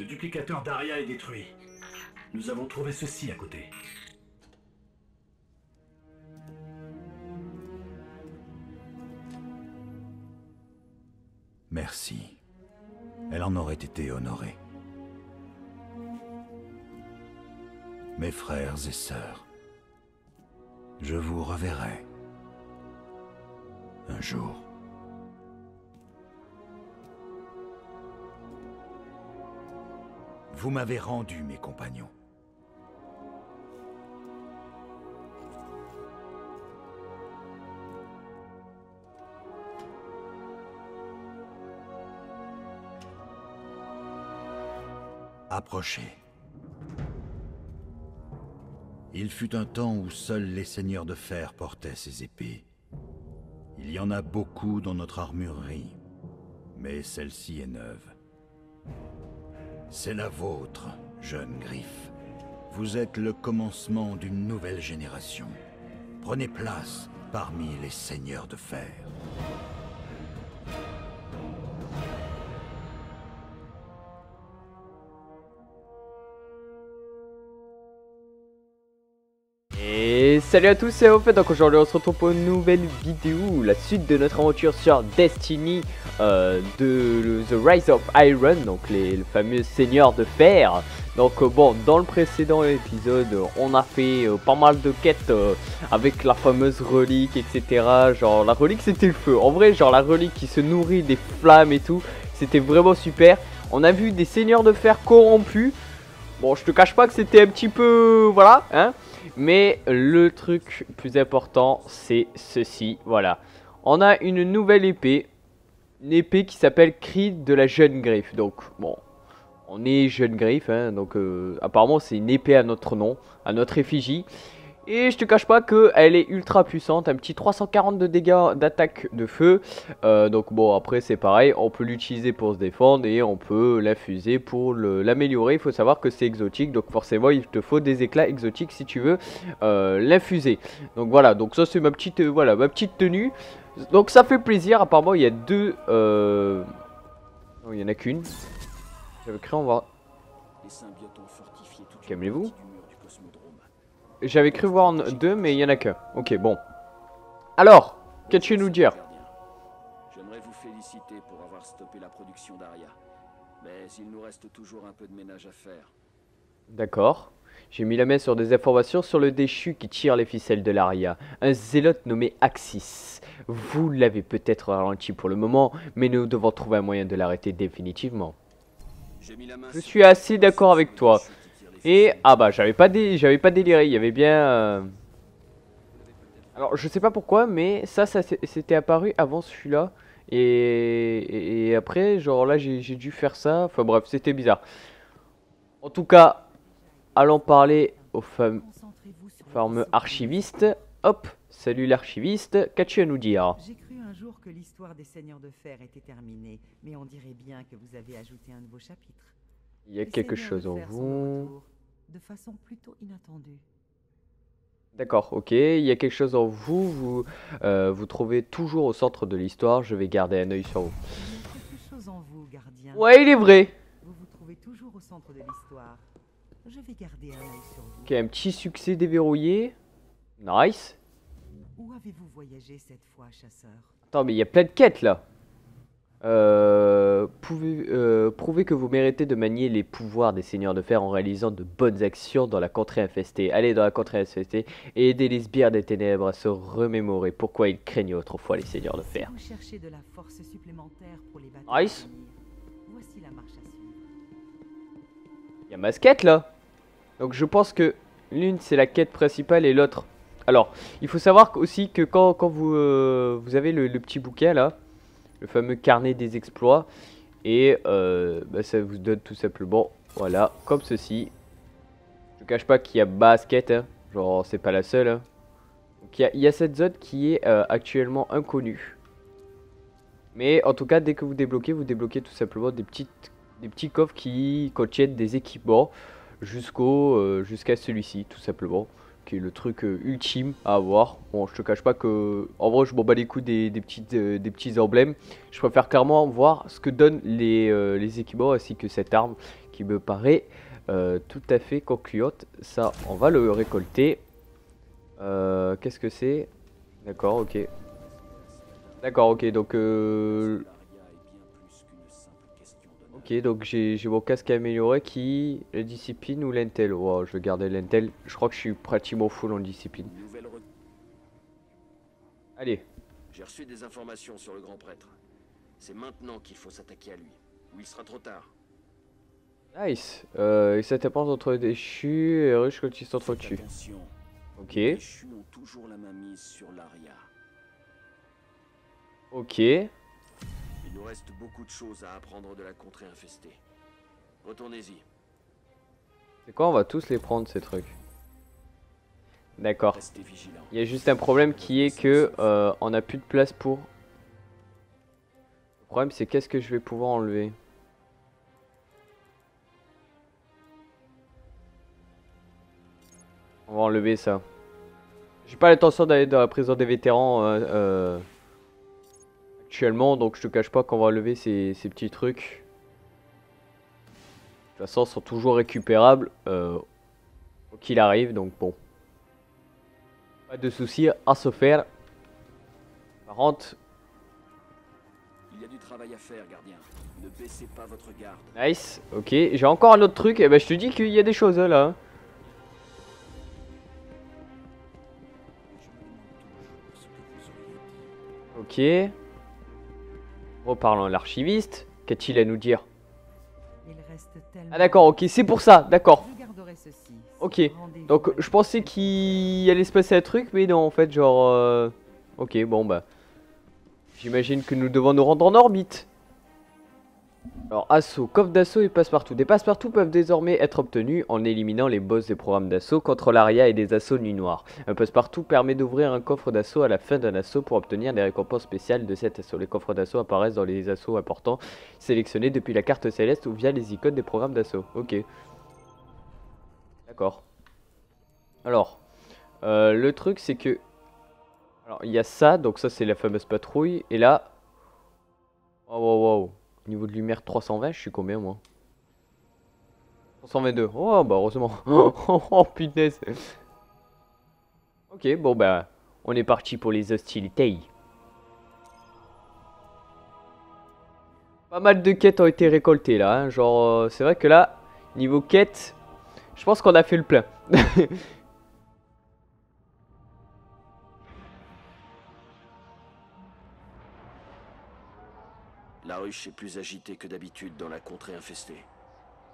Le duplicateur d'Aria est détruit. Nous avons trouvé ceci à côté. Merci. Elle en aurait été honorée. Mes frères et sœurs, je vous reverrai un jour. Vous m'avez rendu mes compagnons. Approchez. Il fut un temps où seuls les seigneurs de fer portaient ces épées. Il y en a beaucoup dans notre armurerie, mais celle-ci est neuve. C'est la vôtre, jeune griffe. Vous êtes le commencement d'une nouvelle génération. Prenez place parmi les seigneurs de fer. Salut à tous, c'est Ophet, donc aujourd'hui on se retrouve pour une nouvelle vidéo, la suite de notre aventure sur Destiny euh, de The Rise of Iron, donc les, le fameux seigneur de fer. Donc euh, bon, dans le précédent épisode, on a fait euh, pas mal de quêtes avec la fameuse relique, etc. Genre la relique c'était le feu, en vrai genre la relique qui se nourrit des flammes et tout, c'était vraiment super. On a vu des seigneurs de fer corrompus, bon je te cache pas que c'était un petit peu, voilà, hein. Mais le truc plus important, c'est ceci, voilà. On a une nouvelle épée, une épée qui s'appelle Cri de la Jeune Griffe. Donc, bon, on est Jeune Griffe, hein, donc euh, apparemment c'est une épée à notre nom, à notre effigie. Et je te cache pas qu'elle est ultra puissante, un petit 340 de dégâts d'attaque de feu. Euh, donc bon après c'est pareil, on peut l'utiliser pour se défendre et on peut l'infuser pour l'améliorer. Il faut savoir que c'est exotique, donc forcément il te faut des éclats exotiques si tu veux euh, l'infuser. Donc voilà, donc ça c'est ma petite euh, voilà ma petite tenue. Donc ça fait plaisir, apparemment il y a deux... Non il y en a qu'une. J'avais cru en voir... Calmez-vous. J'avais cru voir deux, mais il y en a qu'un. Ok, bon. Alors, qu'as-tu à nous dire? J'aimerais vous féliciter pour avoir stoppé la production d'Aria. Mais il nous reste toujours un peu de ménage à faire. D'accord. J'ai mis la main sur des informations sur le déchu qui tire les ficelles de l'Aria. Un zélote nommé Axis. Vous l'avez peut-être ralenti pour le moment, mais nous devons trouver un moyen de l'arrêter définitivement. Je suis assez d'accord avec toi. Et ah bah j'avais pas dé... j'avais pas déliré, il y avait bien euh... Alors je sais pas pourquoi mais ça ça s'était apparu avant celui-là et... et... après genre là j'ai dû faire ça, enfin bref, c'était bizarre. En tout cas, allons parler au fam... fameux archiviste. Hop, salut l'archiviste, qu'as-tu à nous dire? J'ai cru un jour que l'histoire des seigneurs de fer était terminée, mais on dirait bien que vous avez ajouté un nouveau chapitre. Il y a quelque chose en vous. De façon plutôt inattendue. D'accord, ok. Il y a quelque chose en vous. Vous euh, vous trouvez toujours au centre de l'histoire. Je vais garder un œil sur vous. Il y a quelque chose en vous, gardien. Ouais, il est vrai. Vous vous trouvez toujours au centre de l'histoire. Je vais garder un œil sur vous. Ok, un petit succès déverrouillé. Nice. Où avez-vous voyagé cette fois, chasseur? Attends, mais il y a plein de quêtes là. Euh, pouvez, euh, prouvez que vous méritez de manier les pouvoirs des seigneurs de fer en réalisant de bonnes actions dans la contrée infestée. Allez dans la contrée infestée et aidez les sbires des ténèbres à se remémorer pourquoi ils craignaient autrefois les seigneurs de fer. Si vous cherchez de la force supplémentaire pour les batailles Nice. voici la marche à suivre. Il y a ma quête là. Donc je pense que l'une c'est la quête principale et l'autre. Alors, il faut savoir aussi que quand, quand vous, euh, vous avez le, le petit bouquet là, le fameux carnet des exploits et euh, bah, ça vous donne tout simplement voilà comme ceci je cache pas qu'il y a basket hein. genre c'est pas la seule hein. donc il y, a- il y a cette zone qui est euh, actuellement inconnue mais en tout cas dès que vous débloquez vous débloquez tout simplement des petites des petits coffres qui contiennent des équipements jusqu'au euh, jusqu'à celui-ci tout simplement qui est le truc euh, ultime à avoir. Bon, je te cache pas que, en vrai, je m'en bats les coups des, des, petites, euh, des petits emblèmes. Je préfère clairement voir ce que donnent les, euh, les équipements ainsi que cette arme qui me paraît tout à fait concluante. Ça, on va le récolter. Qu'est-ce que c'est? D'accord, ok. D'accord, ok, donc... Ok, donc j'ai mon casque amélioré qui... La discipline ou l'intel? Oh, je vais garder l'intel. Je crois que je suis pratiquement full en discipline. Allez. J'ai reçu des informations sur le grand prêtre. C'est maintenant qu'il faut s'attaquer à lui. Ou il sera trop tard. Nice. Euh, et cette apporte entre déchus et riche quand ils s'entretuent. Ok. les déchus ont toujours la main mise sur l'Aria. Ok. Il nous reste beaucoup de choses à apprendre de la contrée infestée. Retournez-y. C'est quoi On va tous les prendre ces trucs? D'accord. Il y a juste un problème qui est que euh, on n'a plus de place pour. Le problème c'est qu'est-ce que je vais pouvoir enlever? On va enlever ça. J'ai pas l'intention d'aller dans la prison des vétérans euh, euh, actuellement, donc je te cache pas qu'on va enlever ces, ces petits trucs. De toute façon, ils sont toujours récupérables, euh, qu'il arrive, donc bon. Pas de soucis à se faire. Par contre, Il y a du travail à faire, gardien. Ne baissez pas votre garde. nice, ok. J'ai encore un autre truc, et ben je te dis qu'il y a des choses là. Ok. Reparlons à l'archiviste. Qu'a-t-il à nous dire? Il reste tellement... Ah d'accord, ok, c'est pour ça, d'accord. Ok, Donc je pensais qu'il allait se passer un truc, mais non, en fait, genre... euh, Ok, bon bah... J'imagine que nous devons nous rendre en orbite. Alors, assaut, coffre d'assaut et passe-partout. Des passe-partout peuvent désormais être obtenus en éliminant les boss des programmes d'assaut contre l'aria et des assauts nuit noire. Un passe-partout permet d'ouvrir un coffre d'assaut à la fin d'un assaut pour obtenir des récompenses spéciales de cet assaut. Les coffres d'assaut apparaissent dans les assauts importants sélectionnés depuis la carte céleste ou via les icônes des programmes d'assaut. Ok. D'accord. Alors, euh, le truc c'est que... Alors, il y a ça, donc ça c'est la fameuse patrouille. Et là... Oh, wow, wow. Au niveau de lumière 320, je suis combien moi? 322. Oh, bah heureusement. oh, oh, punaise. Ok, bon bah... On est parti pour les hostilités. Pas mal de quêtes ont été récoltées là. hein, Genre, euh, c'est vrai que là, niveau quête, je pense qu'on a fait le plein. ruche est plus agitée que d'habitude dans la contrée infestée.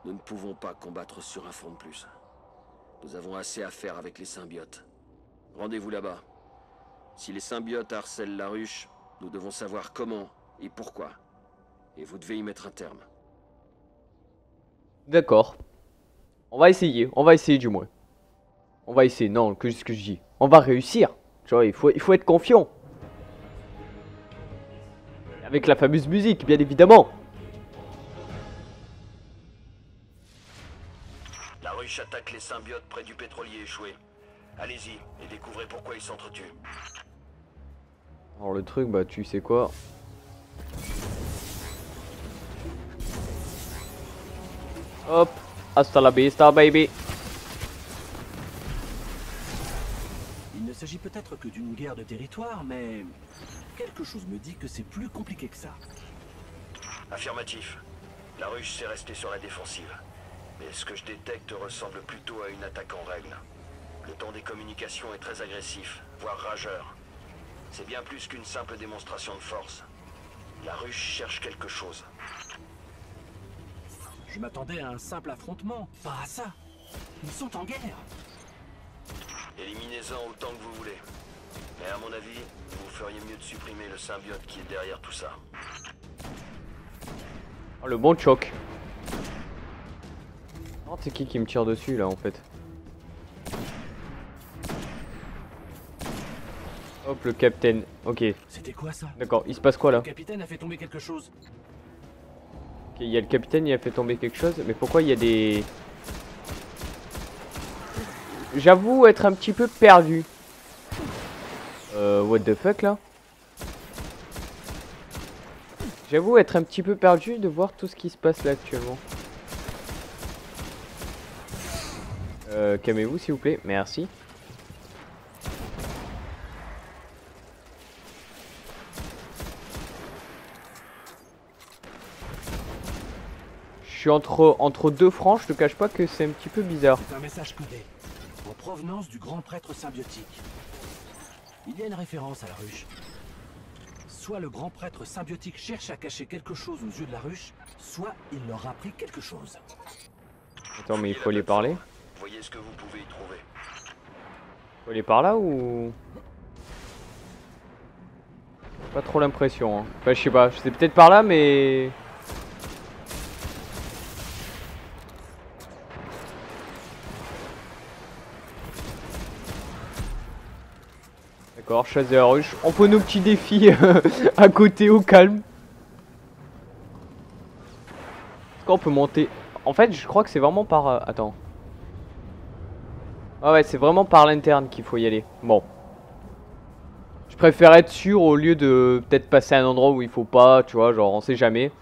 Nous ne pouvons pas combattre sur un front de plus. Nous avons assez à faire avec les symbiotes. Rendez-vous là-bas. Si les symbiotes harcèlent la ruche, nous devons savoir comment et pourquoi. Et vous devez y mettre un terme. D'accord. On va essayer, on va essayer du moins. On va essayer, non, que ce que je dis. On va réussir. Tu vois, il faut être confiant. Avec la fameuse musique, bien évidemment. La ruche attaque les symbiotes près du pétrolier échoué. Allez-y et découvrez pourquoi ils s'entretuent. Alors le truc, bah tu sais quoi? Hop, hasta la vista, baby. Il ne s'agit peut-être que d'une guerre de territoire, mais quelque chose me dit que c'est plus compliqué que ça. Affirmatif. La ruche s'est restée sur la défensive. Mais ce que je détecte ressemble plutôt à une attaque en règle. Le temps des communications est très agressif, voire rageur. C'est bien plus qu'une simple démonstration de force. La ruche cherche quelque chose. Je m'attendais à un simple affrontement, pas à ça. Ils sont en guerre. Éliminez-en autant que vous voulez. Mais à mon avis, vous feriez mieux de supprimer le symbiote qui est derrière tout ça. Oh, le bon choc. Oh, c'est qui qui me tire dessus là en fait Hop, le capitaine. Ok, C'était quoi ça d'accord. Il se passe quoi là Le capitaine a fait tomber quelque chose. Ok, il y a le capitaine, il a fait tomber quelque chose. Mais pourquoi il y a des... J'avoue être un petit peu perdu. Euh, what the fuck là J'avoue être un petit peu perdu de voir tout ce qui se passe là actuellement. Euh, calmez-vous s'il vous plaît, merci. Je suis entre, deux francs, je te cache pas que c'est un petit peu bizarre. Un message codé, en provenance du grand prêtre symbiotique. Il y a une référence à la ruche. Soit le grand prêtre symbiotique cherche à cacher quelque chose aux yeux de la ruche, soit il leur a appris quelque chose. Attends, mais il faut aller par là Voyez ce que vous pouvez y trouver. Faut aller par là ou... Pas trop l'impression. Hein. Enfin, je sais pas, c'est peut-être par là, mais... D'accord, chasse de la ruche. On peut nos petits défis à côté au calme. Est-ce qu'on peut monter? En fait, je crois que c'est vraiment par... euh, Attends. Ah ouais, c'est vraiment par l'interne qu'il faut y aller. Bon. Je préfère être sûr au lieu de peut-être passer à un endroit où il faut pas, tu vois, genre on sait jamais.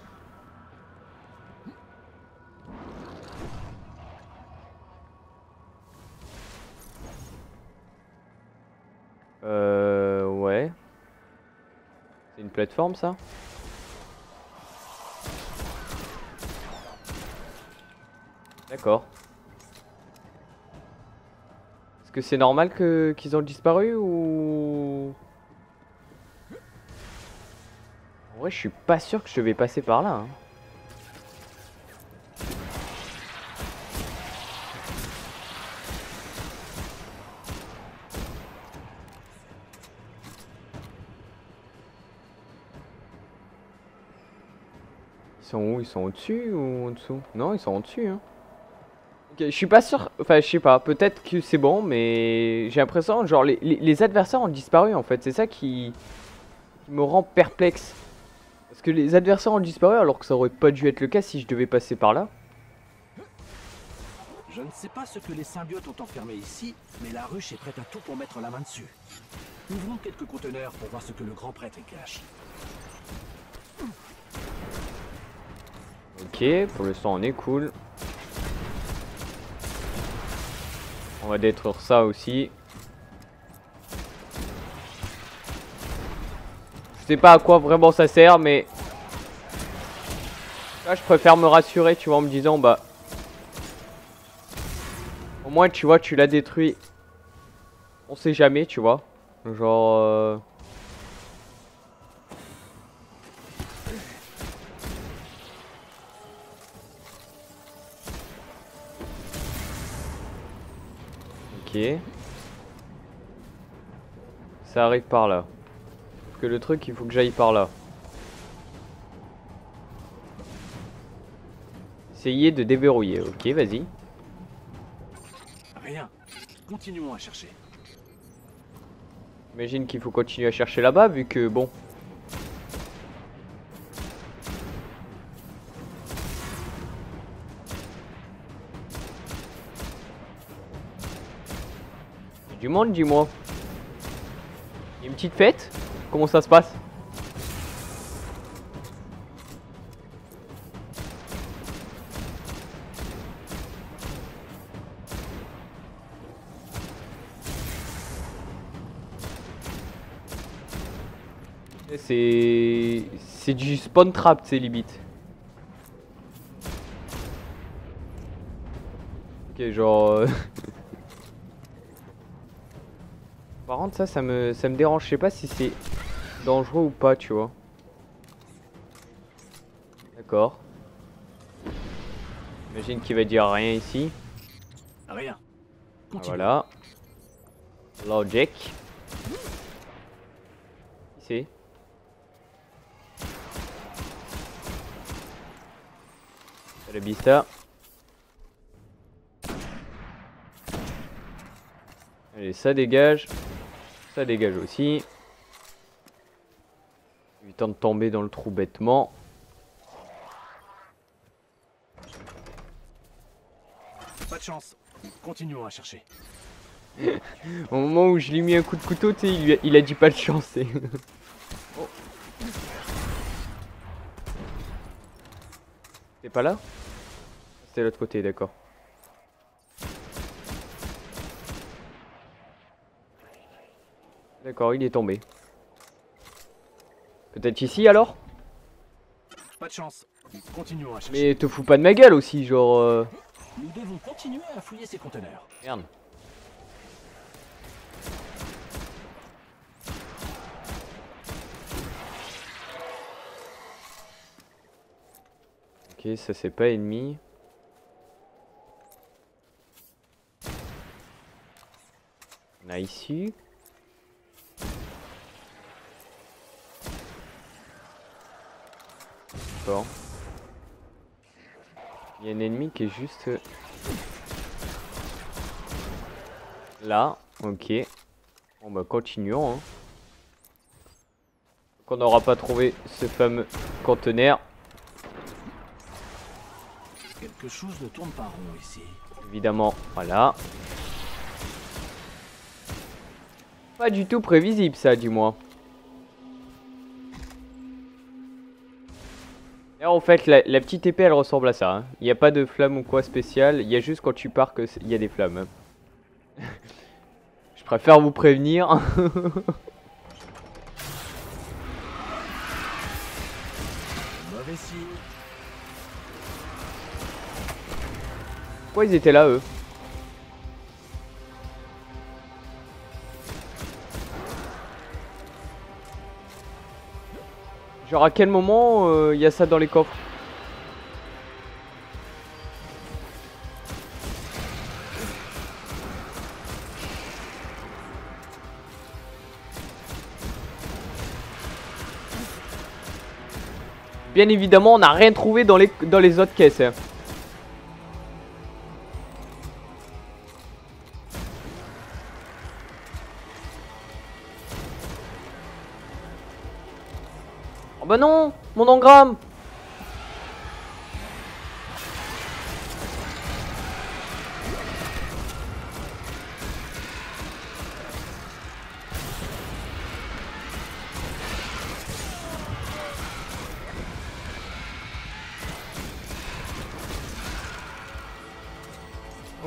Plateforme ça D'accord. Est-ce que c'est normal qu'ils ont disparu ou En vrai, je suis pas sûr que je vais passer par là. hein. Sont au-dessus ou en dessous? Non, ils sont au-dessus. Hein. Je suis pas sûr. Enfin, je sais pas. Peut-être que c'est bon, mais j'ai l'impression, genre, les, adversaires ont disparu en fait. C'est ça qui, qui me rend perplexe. Parce que les adversaires ont disparu alors que ça aurait pas dû être le cas si je devais passer par là. Je ne sais pas ce que les symbiotes ont enfermé ici, mais la ruche est prête à tout pour mettre la main dessus. Ouvrons quelques conteneurs pour voir ce que le grand prêtre y cache. Ok, pour l'instant on est cool. On va détruire ça aussi. Je sais pas à quoi vraiment ça sert, mais... Là, je préfère me rassurer, tu vois, en me disant, bah... Au moins, tu vois, tu l'as détruit. On sait jamais, tu vois. Genre... euh, Ok. Ça arrive par là. Parce que le truc, il faut que j'aille par là. Essayez de déverrouiller. Ok, vas-y. Rien. Continuons à chercher. J'imagine qu'il faut continuer à chercher là-bas, vu que bon. Dis-moi. Une petite fête? Comment ça se passe? C'est. C'est du spawn trap, c'est limite. Ok, genre. euh, Par contre, ça, ça me, ça me dérange. Je sais pas si c'est dangereux ou pas, tu vois. D'accord. J'imagine qu'il va dire rien ici. Rien. Ah, voilà. Logic. Ici. Le bista. Allez, ça dégage. Ça dégage aussi. Évitant de tomber dans le trou bêtement. Pas de chance. Continuons à chercher. Au moment où je lui ai mis un coup de couteau, tu sais, il, a- il a dit pas de chance. Oh. C'est pas là? C'est l'autre côté, d'accord. D'accord, il est tombé. Peut-être ici alors? Pas de chance. Continuons à chercher. Mais te fous pas de ma gueule aussi, genre... euh, Nous devons continuer à fouiller ces conteneurs. Merde. Ok, ça c'est pas ennemi. On a ici. Il y a un ennemi qui est juste là. Ok. Bon bah continuons. Hein. Qu'on n'aura pas trouvé ce fameux conteneur. Quelque chose ne tourne pas rond ici. Évidemment, voilà. Pas du tout prévisible ça, du en fait, la, la petite épée, elle ressemble à ça. hein. Il n'y a pas de flamme ou quoi spécial. Il y a juste quand tu pars qu'il y a des flammes. hein. Je préfère vous prévenir. Pourquoi ils étaient là, eux? Genre à quel moment euh, il y a ça dans les coffres? Bien évidemment, on n'a rien trouvé dans les, dans les autres caisses. hein. Oh bah non Mon engramme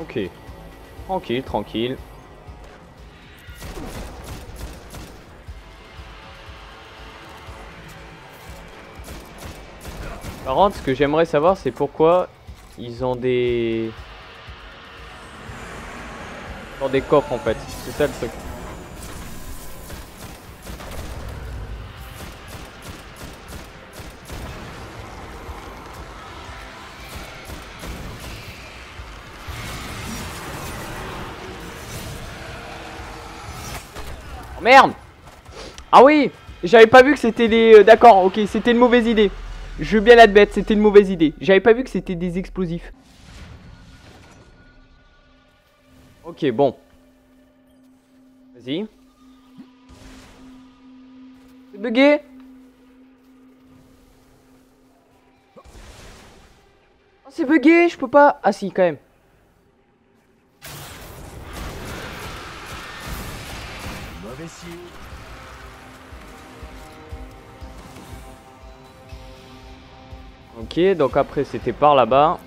Ok. Tranquille, tranquille. Par contre, ce que j'aimerais savoir, c'est pourquoi ils ont des... Dans des coffres en fait. C'est ça le truc. Oh merde Ah oui J'avais pas vu que c'était des... euh, D'accord, ok, c'était une mauvaise idée. Je veux bien l'admettre, c'était une mauvaise idée. J'avais pas vu que c'était des explosifs. Ok, bon. Vas-y. C'est bugué Oh, c'est bugué, je peux pas... Ah si, quand même. Mauvais signe. Ok, donc après c'était par là-bas.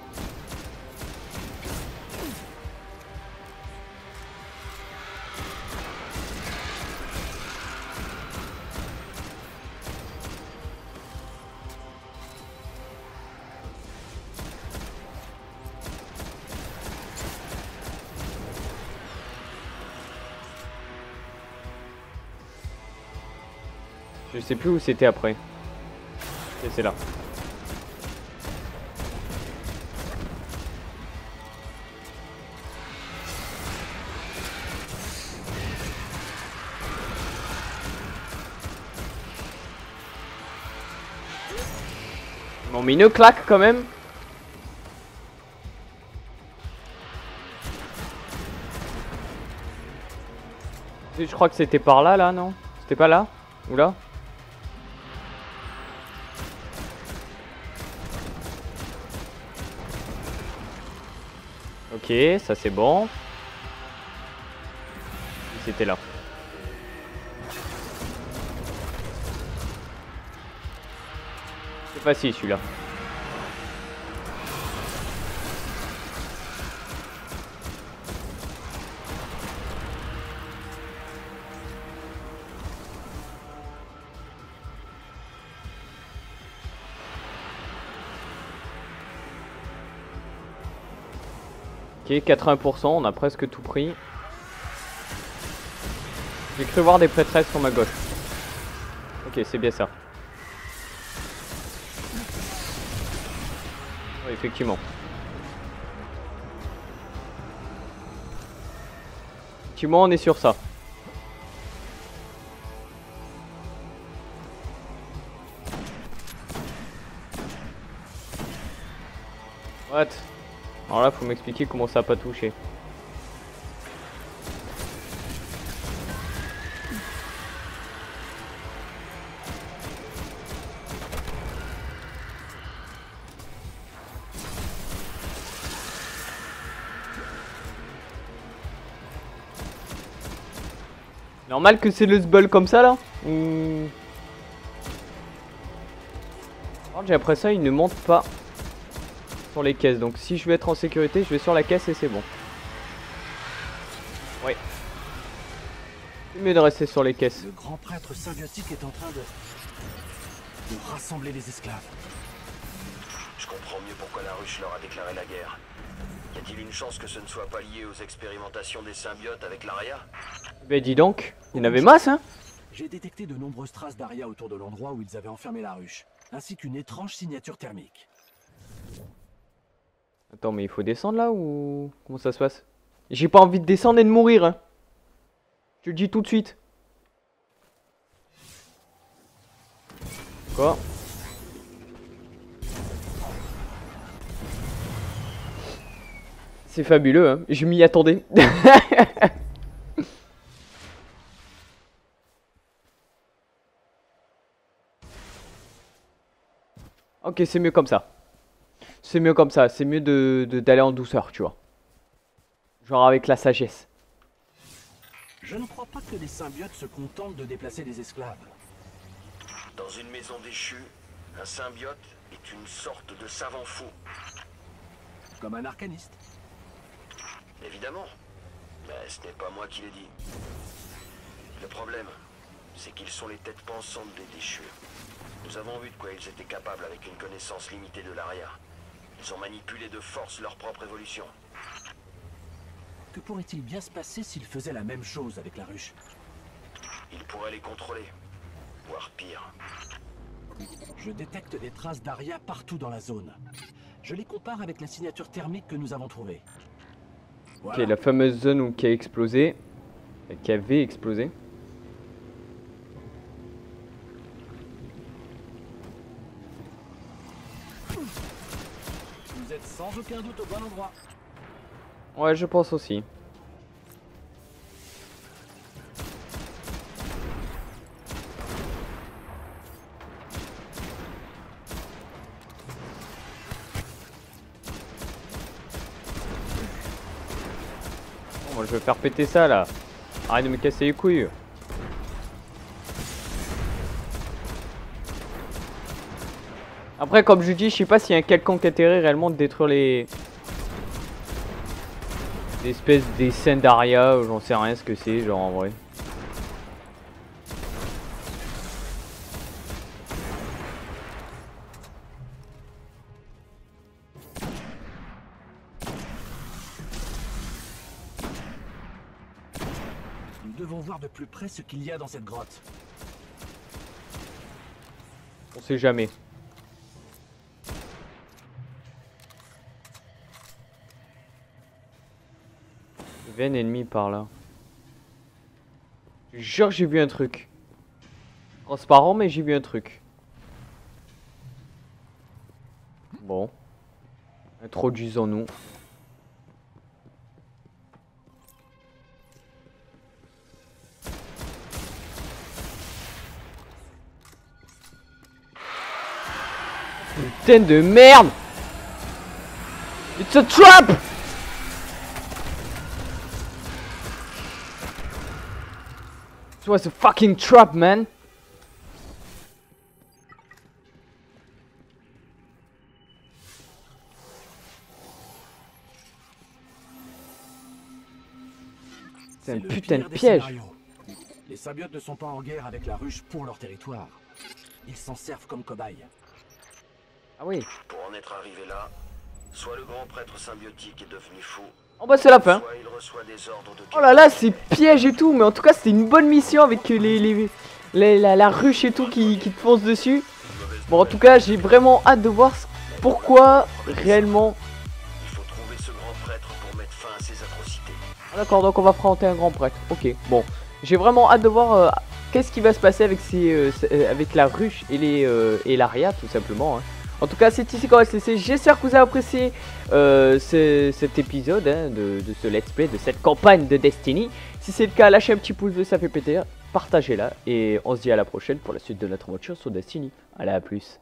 Je sais plus où c'était après. Ok, c'est là. M'ont mis une claque quand même. Je crois que c'était par là, là, non? C'était pas là? Ou là? Ok, ça c'est bon. C'était là. facile celui-là. Ok, 80%, on a presque tout pris. J'ai cru voir des prêtresses sur ma gauche. Ok, c'est bien ça. Effectivement. Effectivement, on est sur ça. What? Alors là, faut m'expliquer comment ça a pas touché. Normal que c'est le sbull comme ça là Ou... J'ai après ça, il ne monte pas sur les caisses. Donc si je veux être en sécurité, je vais sur la caisse et c'est bon. Oui. C'est mieux de rester sur les caisses. Le grand prêtre symbiotique est en train de... de rassembler les esclaves. Je comprends mieux pourquoi la ruche leur a déclaré la guerre. Y a-t-il une chance que ce ne soit pas lié aux expérimentations des symbiotes avec l'Aria? Ben dis donc, il y en avait masse hein? J'ai détecté de nombreuses traces d'Aria autour de l'endroit où ils avaient enfermé la ruche, ainsi qu'une étrange signature thermique. Attends, mais il faut descendre là ou comment ça se passe? J'ai pas envie de descendre et de mourir. Hein. Je te le dis tout de suite. Quoi? C'est fabuleux, hein. Je m'y attendais. ok, c'est mieux comme ça. C'est mieux comme ça, c'est mieux de d'aller en douceur, tu vois. Genre avec la sagesse. Je ne crois pas que les symbiotes se contentent de déplacer des esclaves. Dans une maison déchue, un symbiote est une sorte de savant fou. Comme un arcaniste. Évidemment. Mais ce n'est pas moi qui l'ai dit. Le problème, c'est qu'ils sont les têtes pensantes des déchus. Nous avons vu de quoi ils étaient capables avec une connaissance limitée de l'arrière. Ils ont manipulé de force leur propre évolution. Que pourrait-il bien se passer s'ils faisaient la même chose avec la ruche Ils pourraient les contrôler. Voire pire. Je détecte des traces d'Aria partout dans la zone. Je les compare avec la signature thermique que nous avons trouvée. Ok, la fameuse zone où qui a explosé. Qui avait explosé. Vous êtes sans aucun doute au bon endroit. Ouais, je pense aussi. Je vais faire péter ça là. Arrête de me casser les couilles. Après, comme je dis, je sais pas s'il y a un quelconque intérêt réellement de détruire les... L'espèce des scènes d'Aria, j'en sais rien ce que c'est, genre en vrai. Plus près ce qu'il y a dans cette grotte. On sait jamais. Ennemi par là. Je jure j'ai vu un truc. Transparent mais j'ai vu un truc. Bon. Introduisons-nous. Putain de merde It's a trap It was a fucking trap, man C'est un putain de piège scénarios. Les symbiotes ne sont pas en guerre avec la ruche pour leur territoire. Ils s'en servent comme cobayes. Ah oui Pour en être arrivé là, soit le grand prêtre symbiotique est devenu fou, Oh bah c'est la fin. Soit il reçoit des ordres de Oh là là, c'est piège et tout, mais en tout cas c'était une bonne mission avec les, les, les- la, la ruche et tout qui, qui te fonce dessus. Bon en tout cas j'ai vraiment hâte de voir pourquoi réellement... Il faut trouver ce grand prêtre pour mettre fin à atrocités. Ah, D'accord, donc on va affronter un grand prêtre. Ok, bon. J'ai vraiment hâte de voir euh, qu'est-ce qui va se passer avec, ces, euh, euh, avec la ruche et, les, euh, et l'aria tout simplement. hein. En tout cas c'est ici qu'on va se laisser. J'espère que vous avez apprécié euh, ce- cet épisode hein, de, de ce let's play, de cette campagne de Destiny. Si c'est le cas, lâchez un petit pouce bleu, ça fait péter. Partagez-la et on se dit à la prochaine pour la suite de notre aventure sur Destiny. Allez à plus.